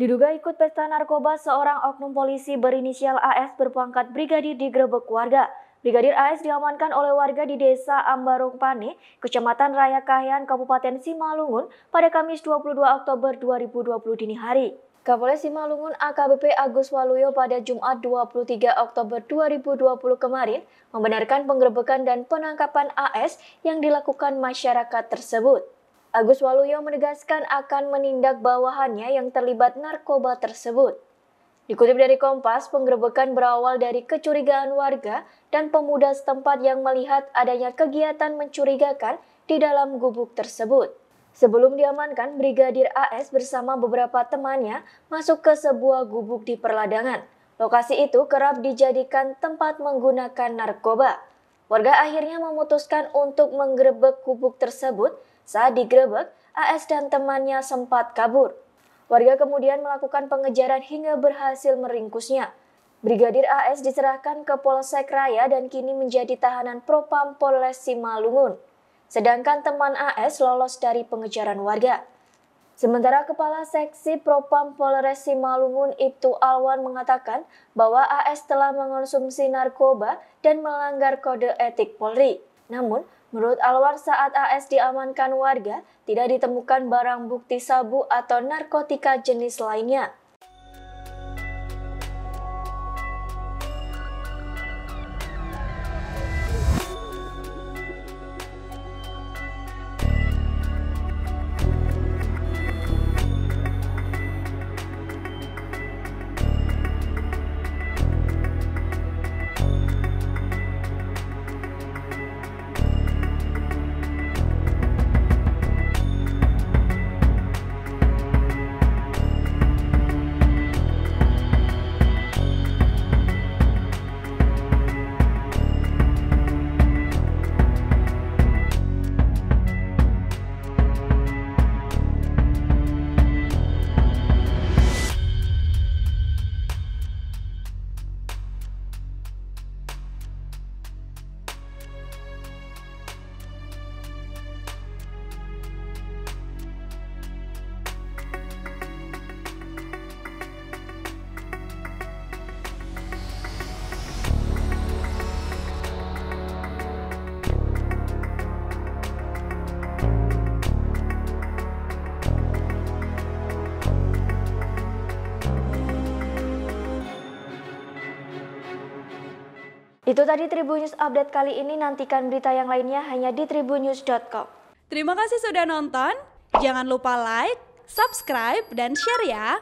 Diduga ikut pesta narkoba, seorang oknum polisi berinisial AS berpangkat brigadir digerebek warga. Brigadir AS diamankan oleh warga di Desa Ambarong Pane, Kecamatan Raya Kahyan, Kabupaten Simalungun pada Kamis 22 Oktober 2020 dini hari. Kapolres Simalungun AKBP Agus Waluyo pada Jumat 23 Oktober 2020 kemarin membenarkan penggerebekan dan penangkapan AS yang dilakukan masyarakat tersebut. Agus Waluyo menegaskan akan menindak bawahannya yang terlibat narkoba tersebut. Dikutip dari Kompas, penggerebekan berawal dari kecurigaan warga dan pemuda setempat yang melihat adanya kegiatan mencurigakan di dalam gubuk tersebut. Sebelum diamankan, Brigadir AS bersama beberapa temannya masuk ke sebuah gubuk di perladangan. Lokasi itu kerap dijadikan tempat menggunakan narkoba. Warga akhirnya memutuskan untuk menggerebek gubuk tersebut saat digerebek, AS dan temannya sempat kabur. Warga kemudian melakukan pengejaran hingga berhasil meringkusnya. Brigadir AS diserahkan ke Polsek Raya dan kini menjadi tahanan Propam Polres Simalungun. Sedangkan teman AS lolos dari pengejaran warga. Sementara Kepala Seksi Propam Polres Simalungun Ibtu Alwan mengatakan bahwa AS telah mengonsumsi narkoba dan melanggar kode etik Polri. Namun, Menurut Alwar, saat AS diamankan warga, tidak ditemukan barang bukti sabu atau narkotika jenis lainnya. Itu tadi Tribun News Update kali ini. Nantikan berita yang lainnya hanya di tribunnews.com. Terima kasih sudah nonton. Jangan lupa like, subscribe, dan share ya.